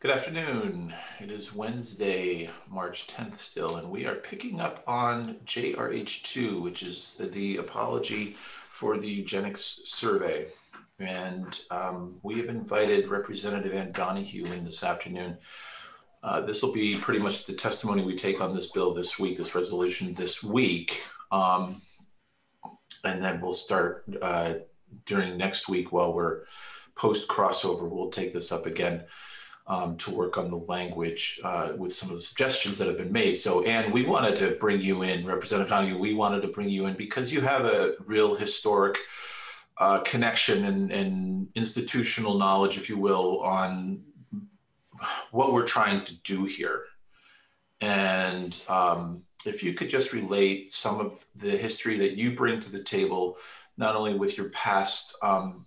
Good afternoon. It is Wednesday, March 10th still, and we are picking up on JRH2, which is the apology for the eugenics survey. And um, we have invited Representative Anne Donahue in this afternoon. Uh, this will be pretty much the testimony we take on this bill this week, this resolution this week. Um, and then we'll start uh, during next week while we're post crossover. We'll take this up again um, to work on the language uh, with some of the suggestions that have been made. So, Anne, we wanted to bring you in, Representative Donahue, we wanted to bring you in because you have a real historic uh, connection and, and institutional knowledge, if you will, on what we're trying to do here. And um, if you could just relate some of the history that you bring to the table, not only with your past um,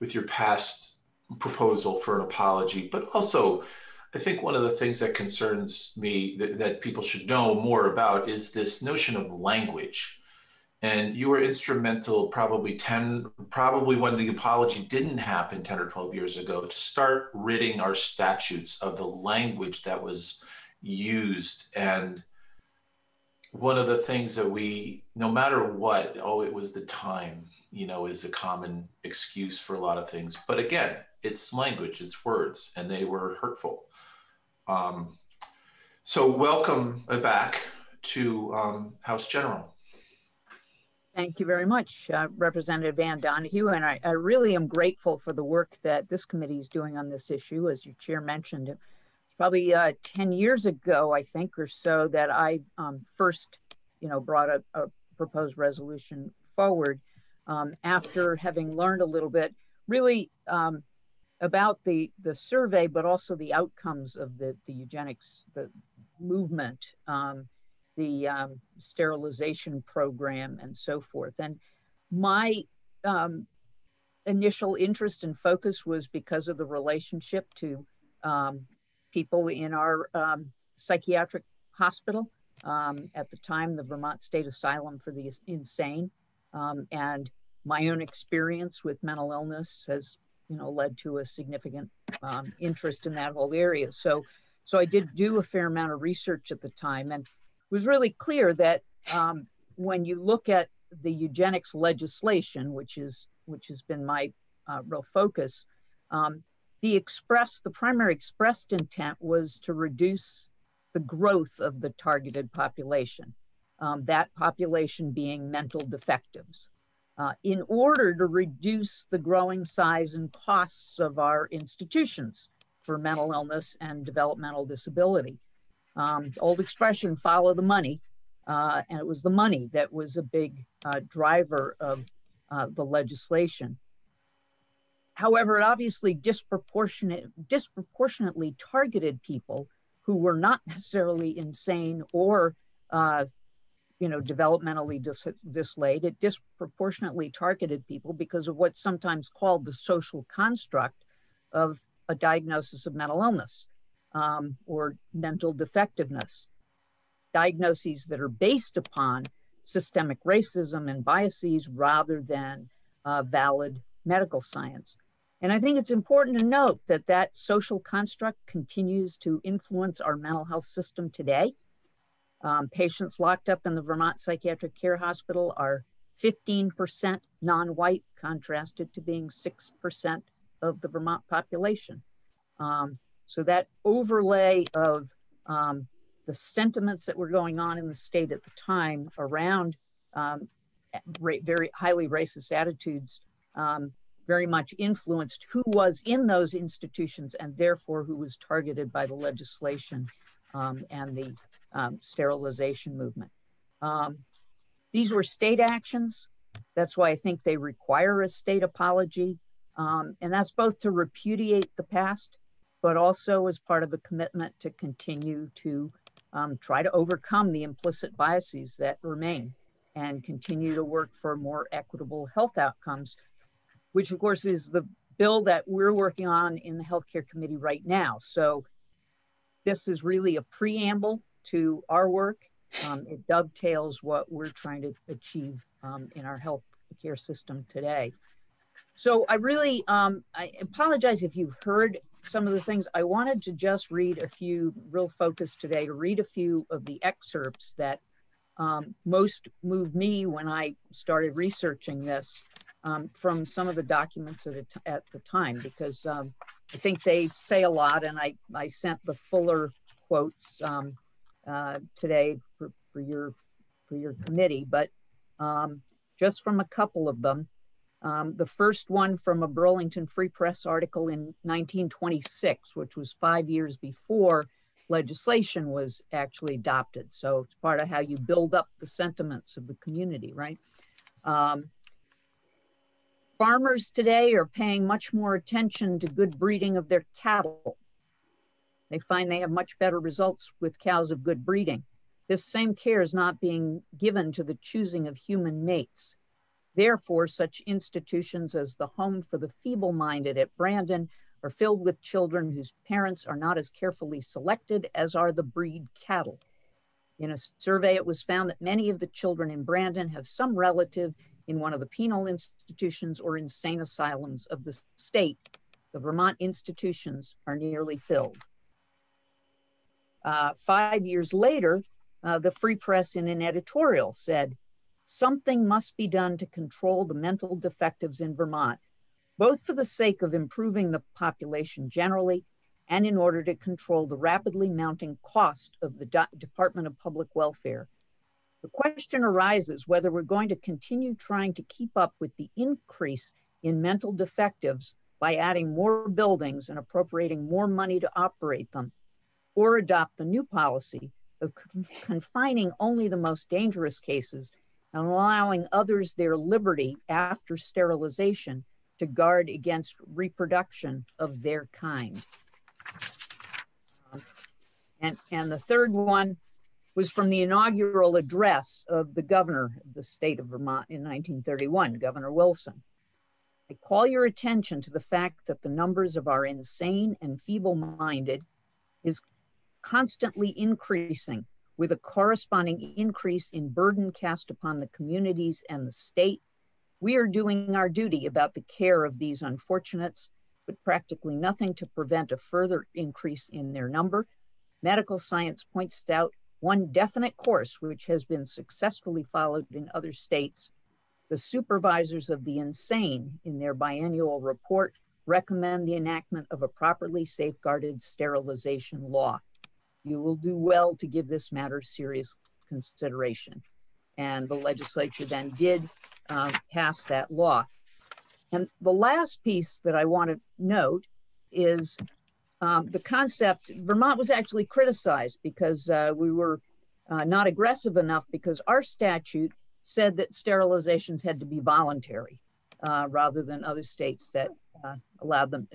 with your past proposal for an apology, but also I think one of the things that concerns me that, that people should know more about is this notion of language. And you were instrumental probably 10, probably when the apology didn't happen 10 or 12 years ago to start ridding our statutes of the language that was used. And one of the things that we, no matter what, oh, it was the time, you know, is a common excuse for a lot of things. But again, it's language, it's words, and they were hurtful. Um, so, welcome back to um, House General. Thank you very much, uh, Representative Anne Donahue. And I, I, really am grateful for the work that this committee is doing on this issue. As your chair mentioned, it's probably uh, 10 years ago, I think, or so, that I um, first, you know, brought a, a proposed resolution forward um, after having learned a little bit, really um, about the, the survey, but also the outcomes of the, the eugenics, the movement um, the um, sterilization program and so forth. And my um, initial interest and focus was because of the relationship to um, people in our um, psychiatric hospital. Um, at the time, the Vermont State Asylum for the Insane. And my own experience with mental illness has you know led to a significant interest in that whole area. So so I did do a fair amount of research at the time. And it was really clear that um, when you look at the eugenics legislation, which is which has been my uh, real focus, um, the express the primary expressed intent was to reduce the growth of the targeted population, um, that population being mental defectives. Uh, in order to reduce the growing size and costs of our institutions for mental illness and developmental disability. Um, old expression, follow the money. Uh, and it was the money that was a big uh, driver of uh, the legislation. However, it obviously disproportionate, disproportionately targeted people who were not necessarily insane or, uh, you know, developmentally dis- dislayed. It disproportionately targeted people because of what's sometimes called the social construct of a diagnosis of mental illness um, or mental defectiveness, diagnoses that are based upon systemic racism and biases rather than uh, valid medical science. And I think it's important to note that that social construct continues to influence our mental health system today. Um, patients locked up in the Vermont Psychiatric Care Hospital are 15% non white, contrasted to being 6% of the Vermont population. Um, so that overlay of um, the sentiments that were going on in the state at the time around um, very highly racist attitudes um, very much influenced who was in those institutions and therefore who was targeted by the legislation um, and the um, sterilization movement. Um, these were state actions. That's why I think they require a state apology. and that's both to repudiate the past but also as part of a commitment to continue to um, try to overcome the implicit biases that remain and continue to work for more equitable health outcomes, which of course is the bill that we're working on in the healthcare committee right now. So this is really a preamble to our work. Um, it dovetails what we're trying to achieve um, in our health care system today. So I really um, I apologize if you've heard some of the things, I wanted to just read a few, real focus today, to read a few of the excerpts that um, most moved me when I started researching this um, from some of the documents at, at the time, because um, I think they say a lot, and I, I sent the fuller quotes uh, today for, for, your, for your committee, but um, just from a couple of them. Um, the first one from a Burlington Free Press article in 1926, which was five years before legislation was actually adopted. So it's part of how you build up the sentiments of the community, right? Um, farmers today are paying much more attention to good breeding of their cattle. They find they have much better results with cows of good breeding. This same care is not being given to the choosing of human mates. Therefore, such institutions as the Home for the Feeble Minded at Brandon are filled with children whose parents are not as carefully selected as are the breed cattle. In a survey, it was found that many of the children in Brandon have some relative in one of the penal institutions or insane asylums of the state. The Vermont institutions are nearly filled. Uh, five years later, uh, the Free Press in an editorial said, something must be done to control the mental defectives in Vermont, both for the sake of improving the population generally and in order to control the rapidly mounting cost of the Department of Public Welfare. The question arises whether we're going to continue trying to keep up with the increase in mental defectives by adding more buildings and appropriating more money to operate them, or adopt the new policy of confining only the most dangerous cases and allowing others their liberty after sterilization to guard against reproduction of their kind. Um, and, and the third one was from the inaugural address of the governor of the state of Vermont in 1931, Governor Wilson. I call your attention to the fact that the numbers of our insane and feeble minded is constantly increasing with a corresponding increase in burden cast upon the communities and the state, we are doing our duty about the care of these unfortunates, but practically nothing to prevent a further increase in their number. Medical science points out one definite course which has been successfully followed in other states. The supervisors of the insane, in their biennial report, recommend the enactment of a properly safeguarded sterilization law you will do well to give this matter serious consideration. And the legislature then did um, pass that law. And the last piece that I want to note is um, the concept Vermont was actually criticized because uh, we were uh, not aggressive enough because our statute said that sterilizations had to be voluntary uh, rather than other states that uh, allowed them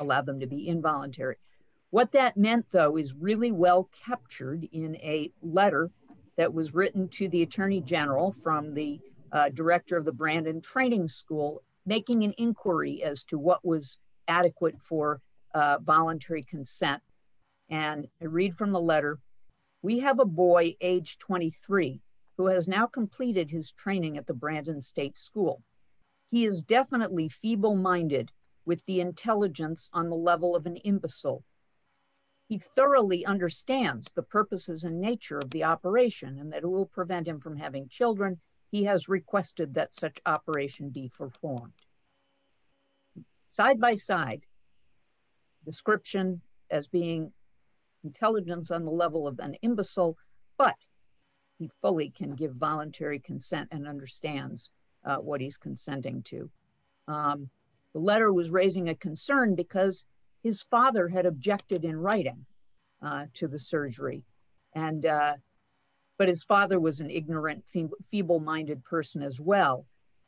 allowed them to be involuntary. What that meant, though, is really well captured in a letter that was written to the Attorney General from the uh, director of the Brandon Training School, making an inquiry as to what was adequate for uh, voluntary consent. And I read from the letter We have a boy, age 23, who has now completed his training at the Brandon State School. He is definitely feeble minded with the intelligence on the level of an imbecile he thoroughly understands the purposes and nature of the operation and that it will prevent him from having children. He has requested that such operation be performed. Side by side, description as being intelligence on the level of an imbecile, but he fully can give voluntary consent and understands uh, what he's consenting to. Um, the letter was raising a concern because his father had objected in writing uh, to the surgery. And, uh, but his father was an ignorant, feeble minded person as well.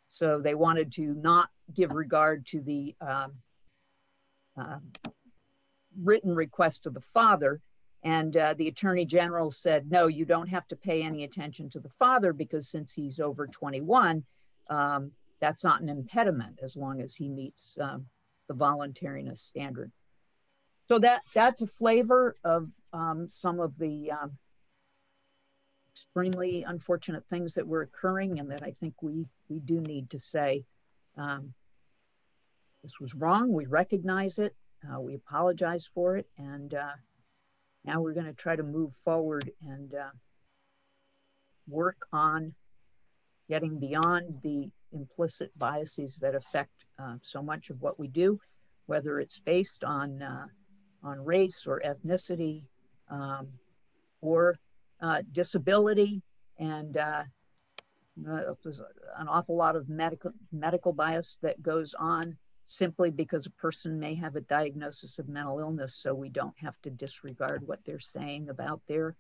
So they wanted to not give regard to the um, uh, written request of the father. And uh, the attorney general said, no, you don't have to pay any attention to the father because since he's over 21, um, that's not an impediment as long as he meets um, the voluntariness standard. So that that's a flavor of um, some of the um, extremely unfortunate things that were occurring, and that I think we we do need to say um, this was wrong. We recognize it. Uh, we apologize for it, and uh, now we're going to try to move forward and uh, work on getting beyond the implicit biases that affect uh, so much of what we do, whether it's based on uh, on race or ethnicity um, or uh, disability, and uh, there's an awful lot of medical medical bias that goes on simply because a person may have a diagnosis of mental illness, so we don't have to disregard what they're saying about their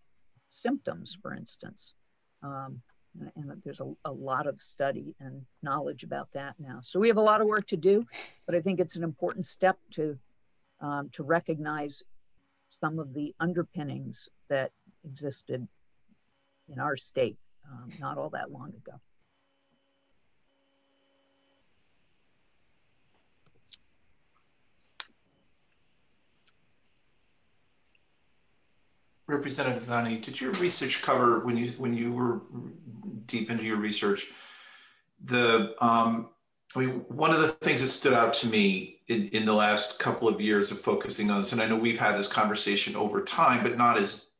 symptoms, for instance. Um, and there's a, a lot of study and knowledge about that now. So we have a lot of work to do, but I think it's an important step to um, to recognize some of the underpinnings that existed in our state um, not all that long ago. Representative Donahue, did your research cover when you when you were deep into your research the um, I mean one of the things that stood out to me in, in the last couple of years of focusing on this, and I know we've had this conversation over time, but not as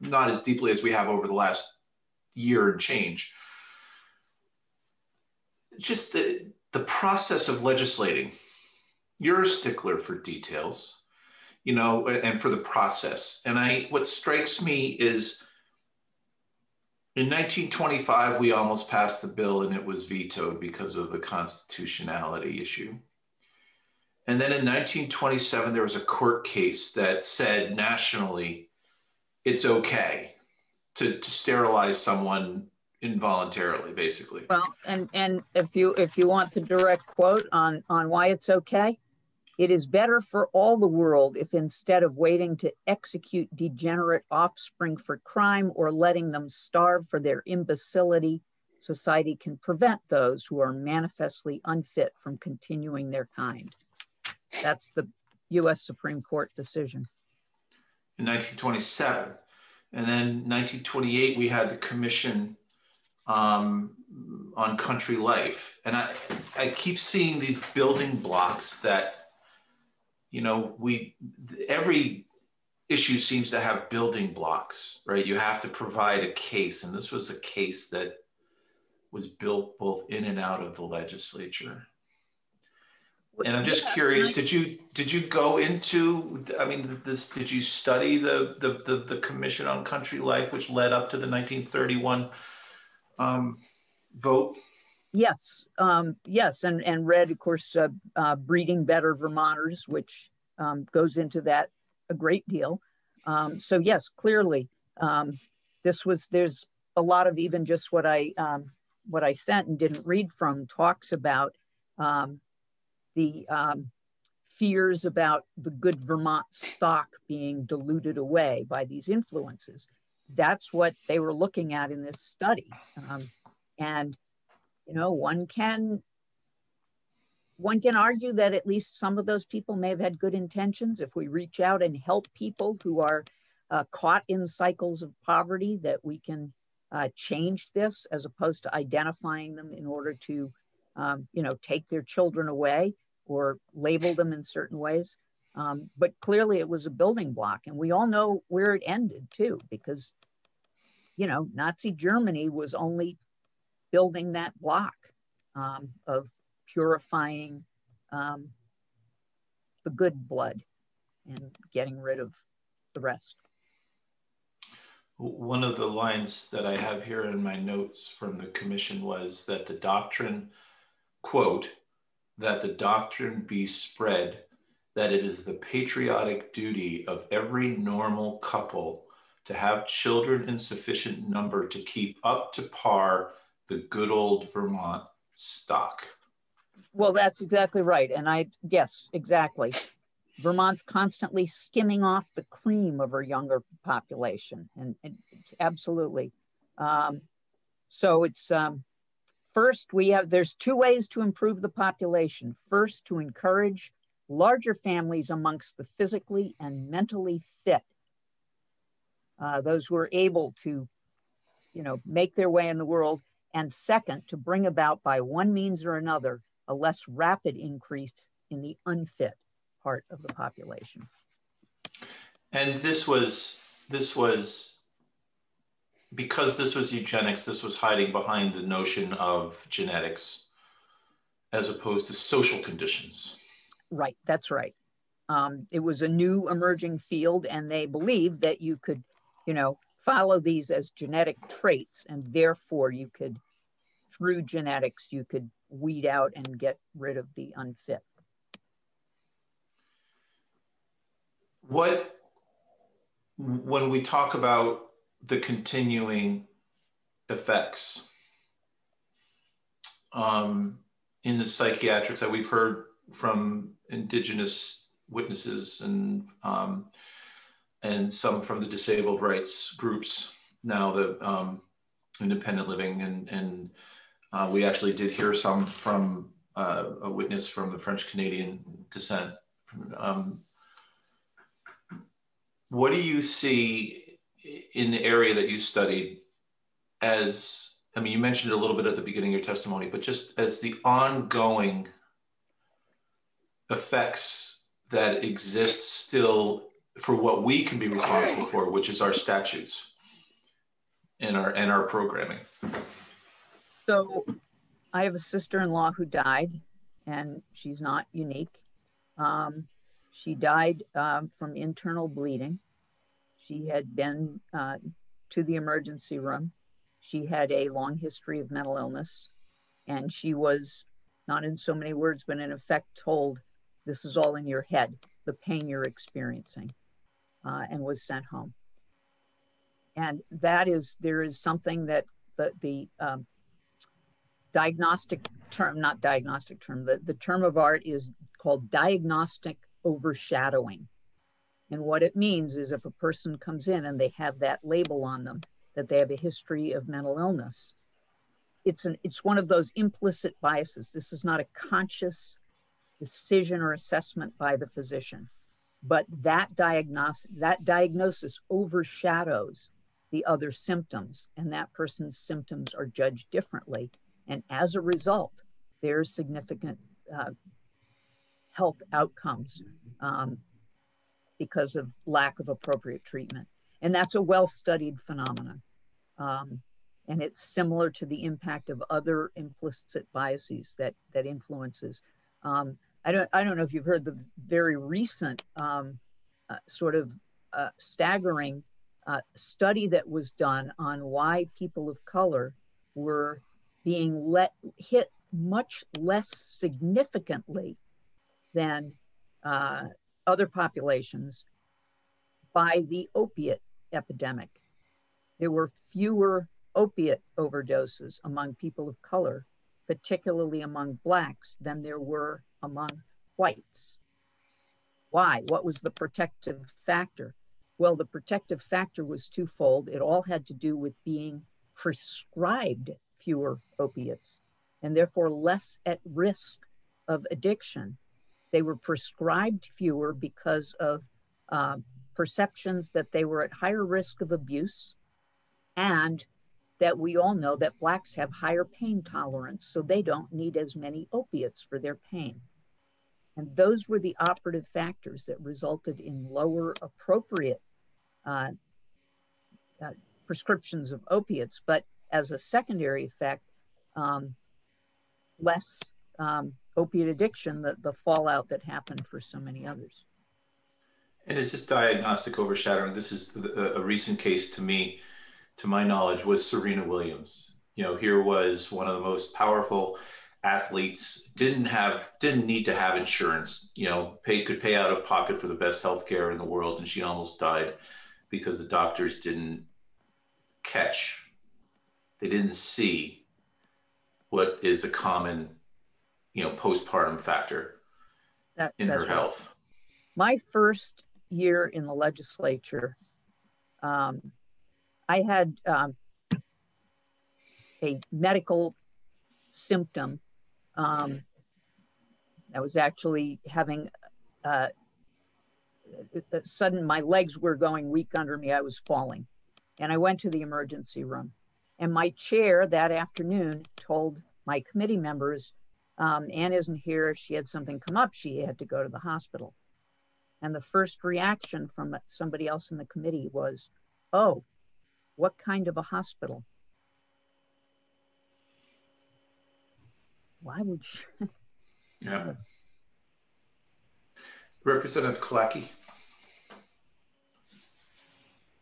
not as deeply as we have over the last year and change. Just the the process of legislating. You're a stickler for details you know, and for the process. And I, what strikes me is in 1925, we almost passed the bill and it was vetoed because of the constitutionality issue. And then in 1927, there was a court case that said nationally it's okay to, to sterilize someone involuntarily, basically. Well, and and if you if you want the direct quote on on why it's okay, it is better for all the world if instead of waiting to execute degenerate offspring for crime or letting them starve for their imbecility, society can prevent those who are manifestly unfit from continuing their kind. That's the US Supreme Court decision. In 1927. And then 1928, we had the commission um, on country life. And I, I keep seeing these building blocks that you know, we every issue seems to have building blocks, right? You have to provide a case, and this was a case that was built both in and out of the legislature. And I'm just curious, did you did you go into? I mean, this did you study the the the, the Commission on Country Life, which led up to the 1931 um, vote? Yes, um, yes, and and read, of course, uh, uh, "Breeding Better Vermonters," which um, goes into that a great deal. Um, so yes, clearly, um, this was there's a lot of even just what I um, what I sent and didn't read from talks about um, the fears about the good Vermont stock being diluted away by these influences. That's what they were looking at in this study, and you know, one can one can argue that at least some of those people may have had good intentions. If we reach out and help people who are uh, caught in cycles of poverty, that we can uh, change this as opposed to identifying them in order to, um, you know, take their children away or label them in certain ways. Um, but clearly, it was a building block, and we all know where it ended too, because, you know, Nazi Germany was only building that block um, of purifying um, the good blood and getting rid of the rest. One of the lines that I have here in my notes from the commission was that the doctrine, quote, that the doctrine be spread that it is the patriotic duty of every normal couple to have children in sufficient number to keep up to par the good old Vermont stock. Well, that's exactly right. And I, yes, exactly. Vermont's constantly skimming off the cream of her younger population. And, and absolutely. Um, so it's um, first, we have, there's two ways to improve the population. First, to encourage larger families amongst the physically and mentally fit, uh, those who are able to, you know, make their way in the world and second, to bring about by one means or another a less rapid increase in the unfit. part of the population. And this was this was because this was eugenics. This was hiding behind the notion of genetics, as opposed to social conditions. Right. That's right. Um, it was a new emerging field, and they believed that you could, you know, follow these as genetic traits, and therefore you could, through genetics, you could weed out and get rid of the unfit. What, when we talk about the continuing effects um, in the psychiatrics that we've heard from indigenous witnesses and um, and some from the disabled rights groups now the um, independent living and and uh, we actually did hear some from uh, a witness from the French Canadian descent. Um, what do you see in the area that you studied as, I mean, you mentioned it a little bit at the beginning of your testimony, but just as the ongoing effects that exist still for what we can be responsible for, which is our statutes and our and our programming. So I have a sister-in-law who died, and she's not unique. Um, she died um, from internal bleeding. She had been uh, to the emergency room. She had a long history of mental illness, and she was not in so many words, but in effect told, "This is all in your head. The pain you're experiencing." Uh, and was sent home. And that is, there is something that the, the um, diagnostic term, not diagnostic term, the, the term of art is called diagnostic overshadowing. And what it means is if a person comes in and they have that label on them, that they have a history of mental illness, it's, an, it's one of those implicit biases. This is not a conscious decision or assessment by the physician but that diagnosis that diagnosis overshadows the other symptoms and that person's symptoms are judged differently. And as a result there's significant uh, health outcomes um, because of lack of appropriate treatment. And that's a well-studied phenomenon. Um, and it's similar to the impact of other implicit biases that that influences um, I don't I don't know if you've heard the very recent um, uh, sort of uh, staggering uh, study that was done on why people of color were being let hit much less significantly than uh, other populations by the opiate epidemic. There were fewer opiate overdoses among people of color, particularly among blacks, than there were among whites. Why? What was the protective factor? Well, the protective factor was twofold. It all had to do with being prescribed fewer opiates and therefore less at risk of addiction. They were prescribed fewer because of uh, perceptions that they were at higher risk of abuse and that we all know that blacks have higher pain tolerance, so they don't need as many opiates for their pain. And those were the operative factors that resulted in lower appropriate uh, uh, prescriptions of opiates, but as a secondary effect, um, less um, opiate addiction, the, the fallout that happened for so many others. And is this diagnostic overshadowing? This is a, a recent case to me, to my knowledge, was Serena Williams. You know, here was one of the most powerful athletes didn't have didn't need to have insurance you know pay could pay out of pocket for the best health care in the world and she almost died because the doctors didn't catch they didn't see what is a common you know postpartum factor that, in her right. health my first year in the legislature um, i had um, a medical symptom um, I was actually having uh, a sudden, my legs were going weak under me. I was falling. And I went to the emergency room. And my chair that afternoon told my committee members, um, Anne isn't here. If She had something come up. She had to go to the hospital. And the first reaction from somebody else in the committee was, oh, what kind of a hospital? Why would you? yeah. Representative Killacky.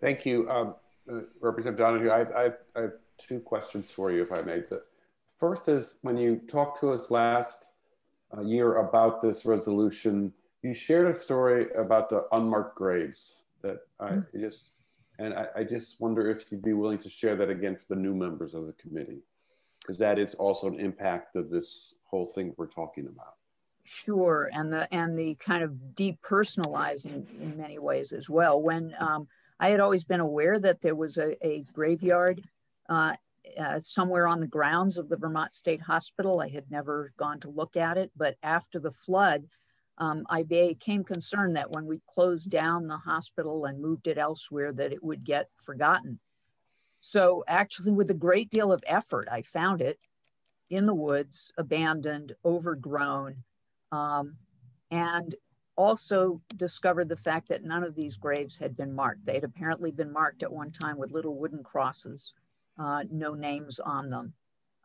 Thank you, um, uh, Representative Donahue. I, I, I, have two questions for you, if I may. The first is when you talked to us last uh, year about this resolution, you shared a story about the unmarked graves that I mm -hmm. just, and I, I just wonder if you'd be willing to share that again for the new members of the committee, because that is also an impact of this whole thing we're talking about. Sure, and the and the kind of depersonalizing in many ways as well. When um, I had always been aware that there was a, a graveyard uh, uh, somewhere on the grounds of the Vermont State Hospital. I had never gone to look at it, but after the flood, um, I became concerned that when we closed down the hospital and moved it elsewhere, that it would get forgotten. So actually, with a great deal of effort, I found it in the woods, abandoned, overgrown, um, and also discovered the fact that none of these graves had been marked. They had apparently been marked at one time with little wooden crosses, uh, no names on them.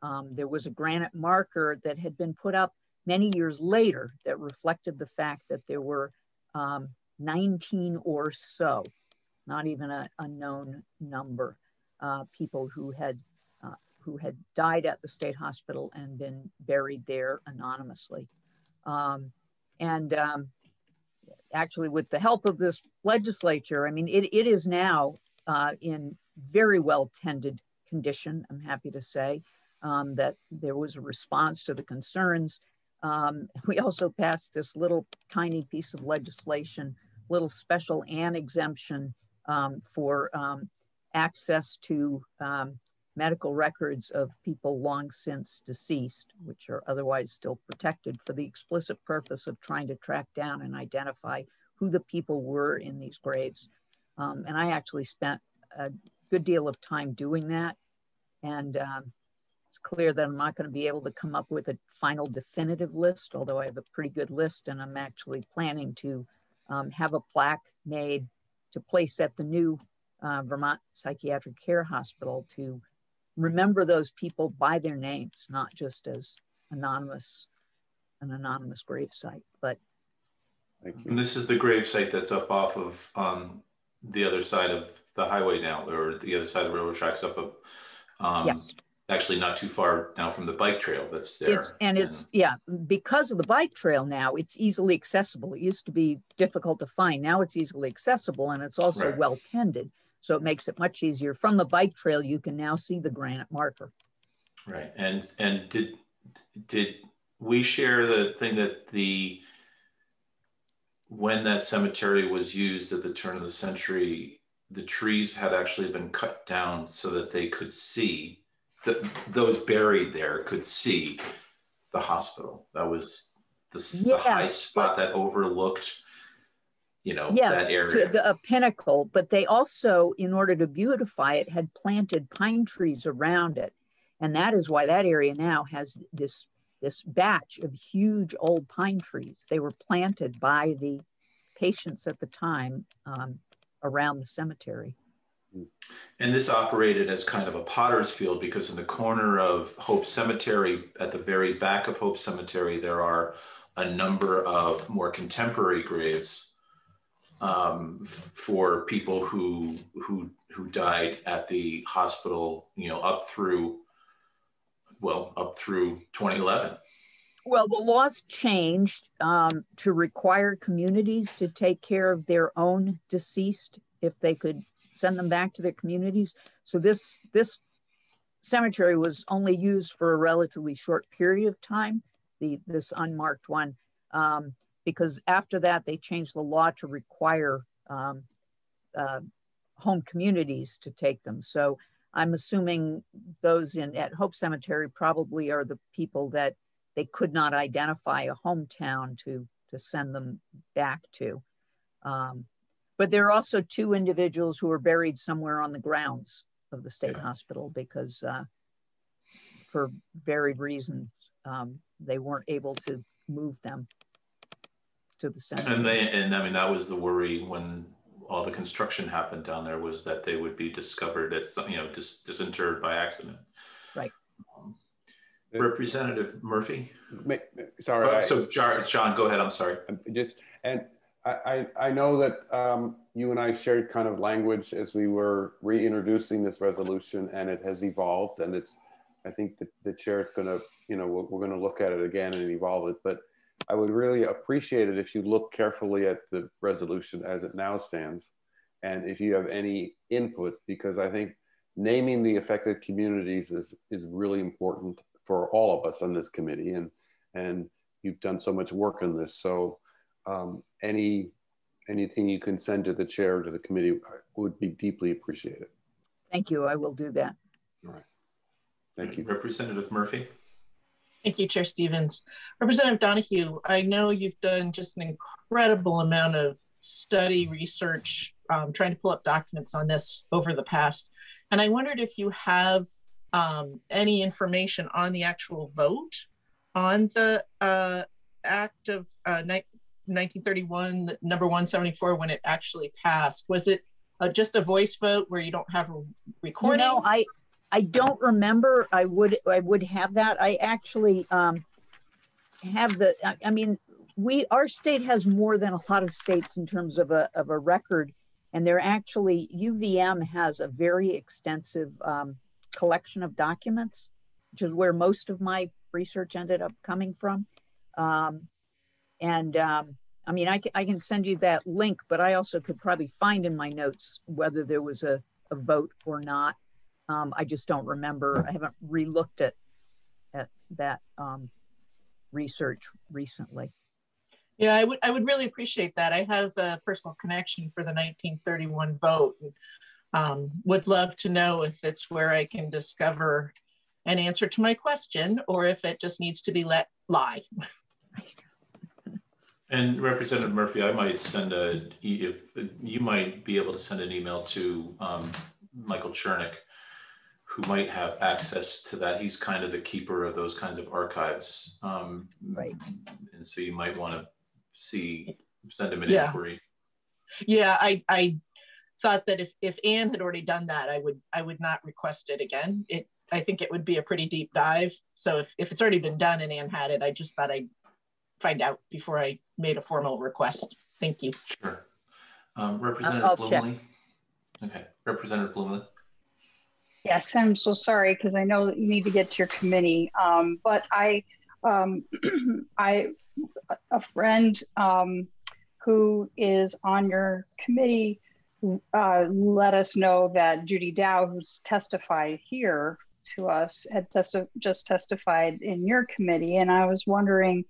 Um, there was a granite marker that had been put up many years later that reflected the fact that there were um, 19 or so, not even a, a known number, people who had uh, who had died at the state hospital and been buried there anonymously. Um, and um, actually, with the help of this legislature, I mean, it, it is now uh, in very well tended condition, I'm happy to say, um, that there was a response to the concerns. Um, we also passed this little tiny piece of legislation, little special and exemption um, for um, access to um, medical records of people long since deceased, which are otherwise still protected for the explicit purpose of trying to track down and identify who the people were in these graves. Um, and I actually spent a good deal of time doing that. And um, it's clear that I'm not going to be able to come up with a final definitive list, although I have a pretty good list and I'm actually planning to um, have a plaque made to place at the new uh, Vermont Psychiatric Care Hospital to remember those people by their names, not just as anonymous, an anonymous grave site. But and this is the grave site that's up off of um, the other side of the highway now, or the other side of the railroad tracks up. Of, um, yes. Actually, not too far now from the bike trail that's there. It's, and, and it's yeah, because of the bike trail now, it's easily accessible. It used to be difficult to find. Now it's easily accessible, and it's also right. well tended. So it makes it much easier. From the bike trail, you can now see the granite marker. Right. And and did did we share the thing that the when that cemetery was used at the turn of the century, the trees had actually been cut down so that they could see that those buried there could see the hospital. That was the, yes, the high spot that overlooked you know, yes, that area. To the, a pinnacle, but they also, in order to beautify it, had planted pine trees around it. And that is why that area now has this, this batch of huge old pine trees. They were planted by the patients at the time um, around the cemetery. And this operated as kind of a potter's field because in the corner of Hope Cemetery, at the very back of Hope Cemetery, there are a number of more contemporary graves um, for people who who who died at the hospital, you know, up through well, up through 2011. Well, the laws changed um, to require communities to take care of their own deceased if they could send them back to their communities. So this this cemetery was only used for a relatively short period of time. The this unmarked one. Um, because after that they changed the law to require um, uh, home communities to take them. So I'm assuming those in at Hope Cemetery probably are the people that they could not identify a hometown to to send them back to. Um, but there are also two individuals who are buried somewhere on the grounds of the state hospital because uh, for varied reasons um, they weren't able to move them. To the center. And they, and I mean, that was the worry when all the construction happened down there was that they would be discovered at some, you know, dis- disinterred by accident. Right. Um, Representative Murphy? Sorry. Oh, I- So Jar- John, go ahead, I'm sorry. Just, and I, I, I know that um, you and I shared kind of language as we were reintroducing this resolution and it has evolved and it's, I think that the chair is gonna, you know, we're, we're gonna look at it again and evolve it, but I would really appreciate it if you look carefully at the resolution as it now stands. And if you have any input, because I think naming the affected communities is, is really important for all of us on this committee. And, and you've done so much work on this. So um, any anything you can send to the chair to the committee would be deeply appreciated. Thank you. I will do that. All right. Thank you. Representative Murphy? Thank you, Chair Stevens. Representative Donahue, I know you've done just an incredible amount of study, research, um, trying to pull up documents on this over the past. And I wondered if you have um, any information on the actual vote on the uh, Act of uh, ni- 1931, number 174, when it actually passed. Was it uh, just a voice vote where you don't have a recording? know, I, I don't remember. I would, I would have that. I actually, um, have the, I, I mean, we, our state has more than a lot of states in terms of a, of a record. And they're actually, UVM has a very extensive, um, collection of documents, which is where most of my research ended up coming from. Um, and, um, I mean, I I can send you that link, but I also could probably find in my notes whether there was a, a vote or not. Um, I just don't remember. I haven't relooked at at that um, research recently. Yeah, I would, I would really appreciate that. I have a personal connection for the 1931 vote. and um, Would love to know if it's where I can discover an answer to my question or if it just needs to be let lie. And Representative Murphy, I might send a if, you might be able to send an email to um, Michael Chernick, who might have access to that. He's kind of the keeper of those kinds of archives. Um, Right. And so you might want to see, send him an Yeah. inquiry. Yeah, I, I thought that if, if Anne had already done that, I would, I would not request it again. It, I think it would be a pretty deep dive. So if, if it's already been done and Anne had it, I just thought I'd find out before I made a formal request. Thank you. Sure. Um, Representative I'll check. Bluemle? Okay, Representative Bluemle? Yes, I'm so sorry because I know that you need to get to your committee. Um, but I, um, I, a friend um, who is on your committee uh, let us know that Judy Dow, who's testified here to us, had testi- just testified in your committee. And I was wondering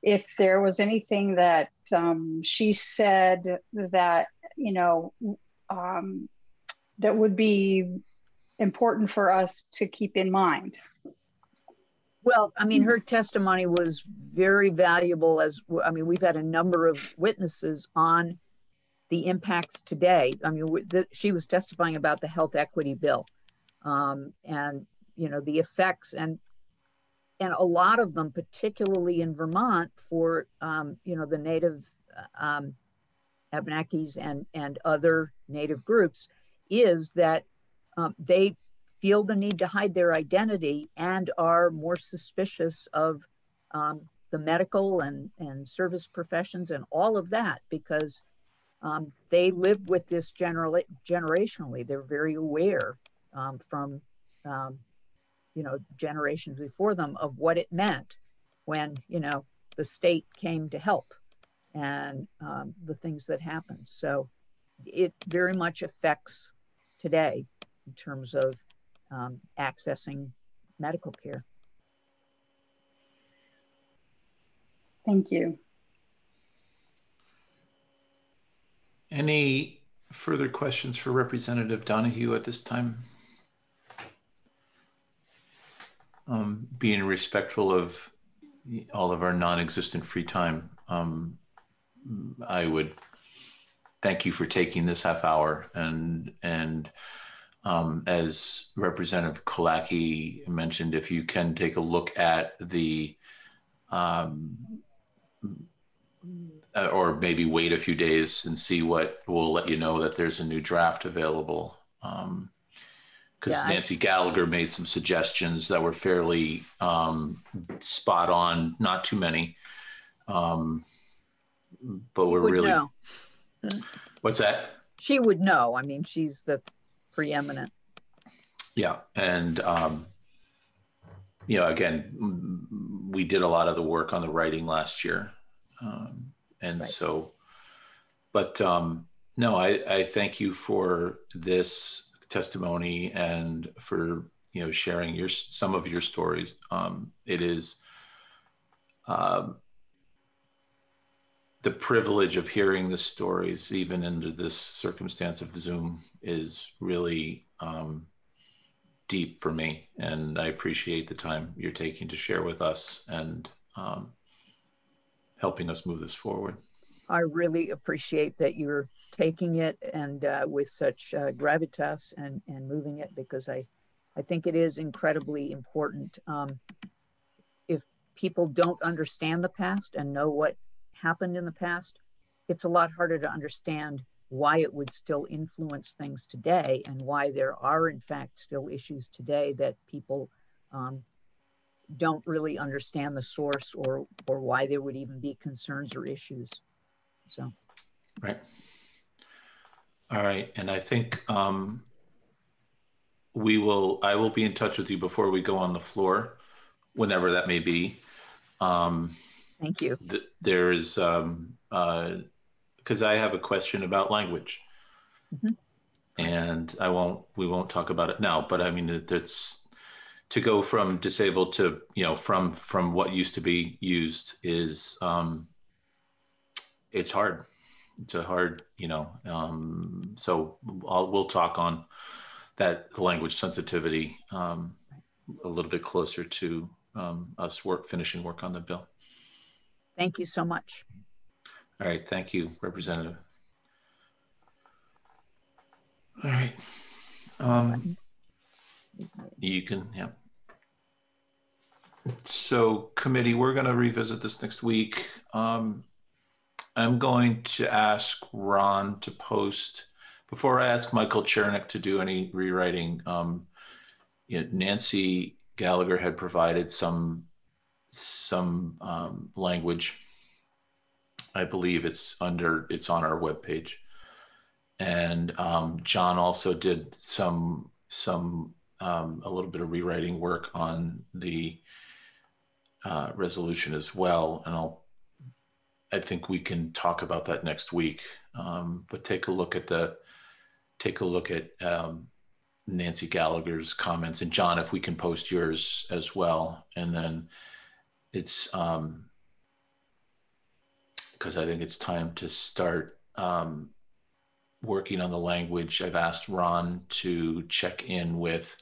if there was anything that um, she said that, you know, um, that would be important for us to keep in mind. Well, I mean, her testimony was very valuable as, I mean, we've had a number of witnesses on the impacts today. I mean, the, she was testifying about the health equity bill um, and, you know, the effects and, and a lot of them, particularly in Vermont for, um, you know, the native um, Abenakis and, and other native groups is that um, they feel the need to hide their identity and are more suspicious of um, the medical and, and service professions and all of that because um, they live with this generationally. They're very aware um, from, um, you know, generations before them of what it meant when, you know, the state came to help and um, the things that happened. So it very much affects today in terms of um, accessing medical care. Thank you. Any further questions for Representative Donahue at this time? Um, being respectful of all of our non-existent free time, um, I would thank you for taking this half hour and and um, as Representative Killacky mentioned, if you can take a look at the um, uh, or maybe wait a few days and see what will let you know that there's a new draft available. Um, because Yeah, Nancy Gallagher made some suggestions that were fairly um, spot on, not too many. Um, but we're really, know. what's that? She would know. I mean, she's the preeminent. Yeah, and um, you know, again, we did a lot of the work on the writing last year, um, and Right. so, but um, no, I, I thank you for this testimony and for you know sharing your some of your stories. Um, it is um, the privilege of hearing the stories, even under this circumstance of Zoom, is really. Um, deep for me and i appreciate the time you're taking to share with us and um, helping us move this forward I really appreciate that you're taking it and uh, with such uh, gravitas and, and moving it because I, I think it is incredibly important. Um, if people don't understand the past and know what happened in the past, it's a lot harder to understand why it would still influence things today and why there are in fact still issues today that people um, don't really understand the source or or why there would even be concerns or issues. So. Right. All right. And i think um, we will i will be in touch with you before we go on the floor whenever that may be. Um, thank you th- there's um, uh, because I have a question about language, Mhm. and I won't. We won't talk about it now. But I mean, it's to go from disabled to you know from from what used to be used is um, it's hard. It's a hard you know. Um, so I'll, we'll talk on that language sensitivity um, a little bit closer to um, us work finishing work on the bill. Thank you so much All right, thank you, Representative. All right. Um, you can, yeah. So committee, we're going to revisit this next week. Um, I'm going to ask Ron to post, before I ask Michael Chernick to do any rewriting, um, you know, Nancy Gallagher had provided some, some um, language I believe it's under, it's on our webpage. And um, John also did some, some, um, a little bit of rewriting work on the uh, resolution as well. And I'll, I think we can talk about that next week. Um, but take a look at the, take a look at um, Nancy Gallagher's comments and John, if we can post yours as well. And then it's, um, because I think it's time to start um, working on the language. I've asked Ron to check in with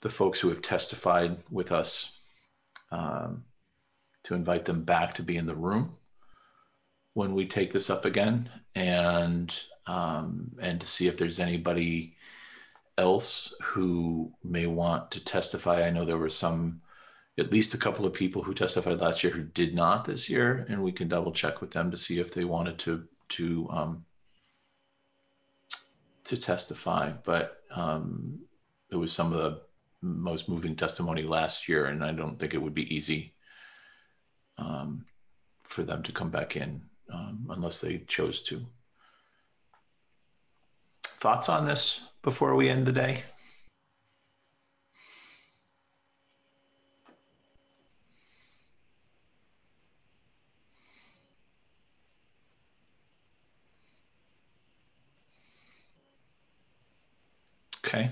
the folks who have testified with us um, to invite them back to be in the room when we take this up again and um, and to see if there's anybody else who may want to testify. I know there were some at least a couple of people who testified last year who did not this year, and we can double check with them to see if they wanted to to um, to testify. But um, it was some of the most moving testimony last year, and I don't think it would be easy um, for them to come back in um, unless they chose to. Thoughts on this before we end the day? Okay.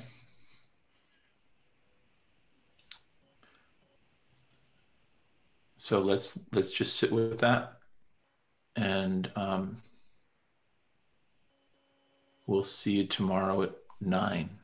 So let's let's just sit with that, and um, we'll see you tomorrow at nine.